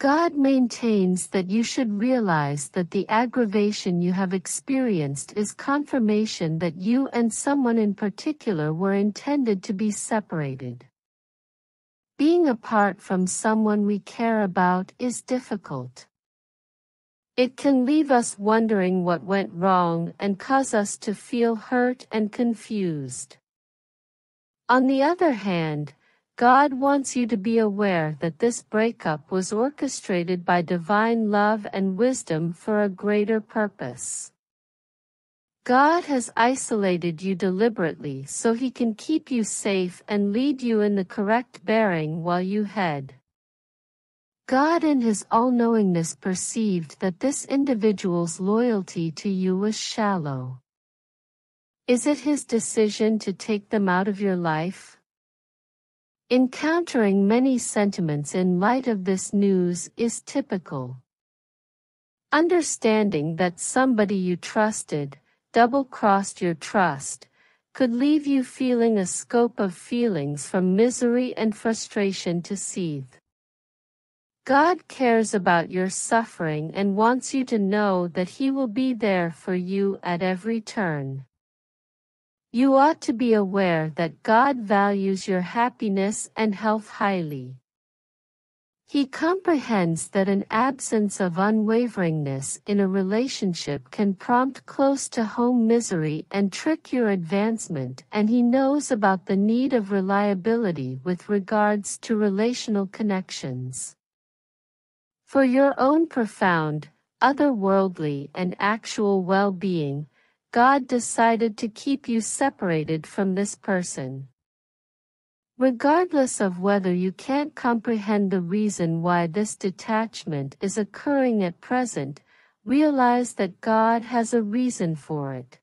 God maintains that you should realize that the aggravation you have experienced is confirmation that you and someone in particular were intended to be separated. Being apart from someone we care about is difficult. It can leave us wondering what went wrong and cause us to feel hurt and confused. On the other hand, God wants you to be aware that this breakup was orchestrated by divine love and wisdom for a greater purpose. God has isolated you deliberately so he can keep you safe and lead you in the correct bearing while you head. God in his all-knowingness perceived that this individual's loyalty to you was shallow. Is it his decision to take them out of your life? Encountering many sentiments in light of this news is typical. Understanding that somebody you trusted, double-crossed your trust, could leave you feeling a scope of feelings from misery and frustration to seethe. God cares about your suffering and wants you to know that He will be there for you at every turn. You ought to be aware that God values your happiness and health highly. He comprehends that an absence of unwaveringness in a relationship can prompt close to home misery and trick your advancement and he knows about the need of reliability with regards to relational connections. For your own profound, otherworldly and actual well-being, God decided to keep you separated from this person. Regardless of whether you can't comprehend the reason why this detachment is occurring at present, realize that God has a reason for it.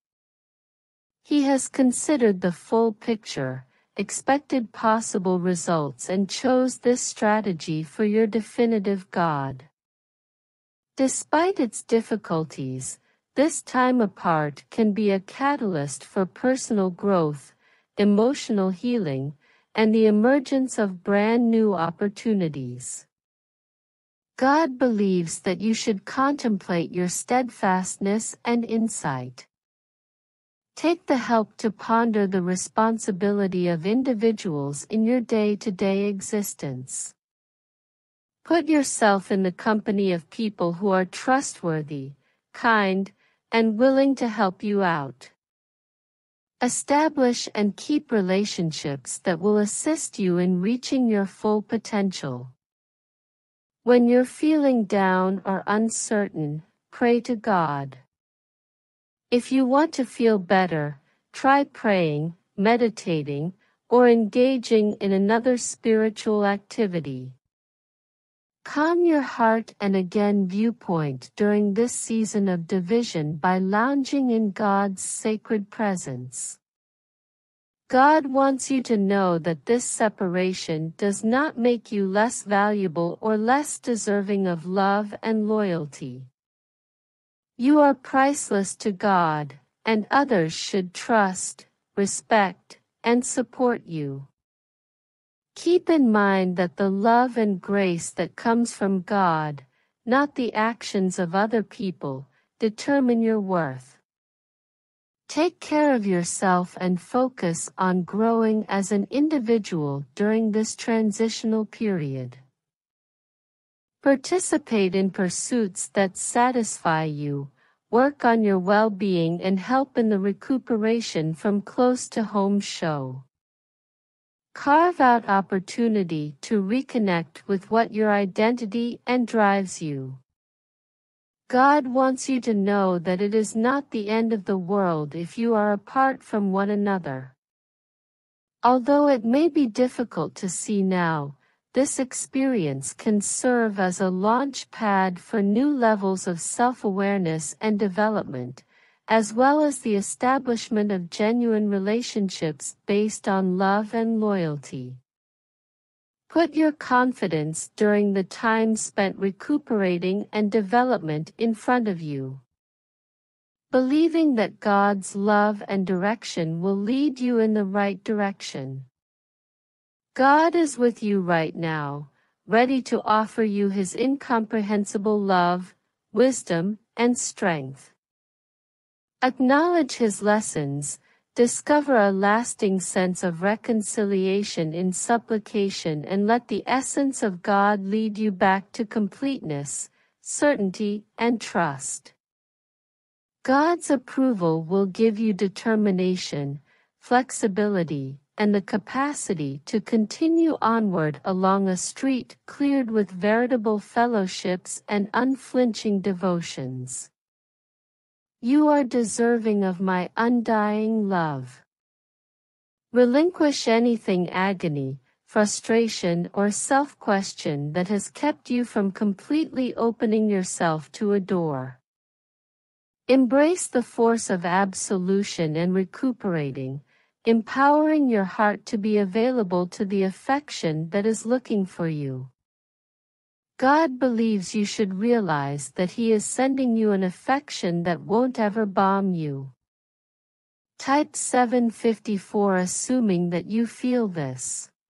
He has considered the full picture, expected possible results and chose this strategy for your definitive God. Despite its difficulties, this time apart can be a catalyst for personal growth, emotional healing, and the emergence of brand new opportunities. God believes that you should contemplate your steadfastness and insight. Take the help to ponder the responsibility of individuals in your day-to-day -day existence. Put yourself in the company of people who are trustworthy, kind, and willing to help you out. Establish and keep relationships that will assist you in reaching your full potential. When you're feeling down or uncertain, pray to God. If you want to feel better, try praying, meditating, or engaging in another spiritual activity. Calm your heart and again viewpoint during this season of division by lounging in God's sacred presence. God wants you to know that this separation does not make you less valuable or less deserving of love and loyalty. You are priceless to God, and others should trust, respect, and support you. Keep in mind that the love and grace that comes from God, not the actions of other people, determine your worth. Take care of yourself and focus on growing as an individual during this transitional period. Participate in pursuits that satisfy you, work on your well-being and help in the recuperation from close to home show. Carve out opportunity to reconnect with what your identity and drives you. God wants you to know that it is not the end of the world if you are apart from one another. Although it may be difficult to see now, this experience can serve as a launch pad for new levels of self-awareness and development, as well as the establishment of genuine relationships based on love and loyalty. Put your confidence during the time spent recuperating and development in front of you. Believing that God's love and direction will lead you in the right direction. God is with you right now, ready to offer you his incomprehensible love, wisdom, and strength. Acknowledge his lessons, discover a lasting sense of reconciliation in supplication and let the essence of God lead you back to completeness, certainty, and trust. God's approval will give you determination, flexibility, and the capacity to continue onward along a street cleared with veritable fellowships and unflinching devotions. You are deserving of my undying love. Relinquish anything agony, frustration, or self-question that has kept you from completely opening yourself to adore. Embrace the force of absolution and recuperating, empowering your heart to be available to the affection that is looking for you. God believes you should realize that He is sending you an affection that won't ever bomb you. Type 754 assuming that you feel this.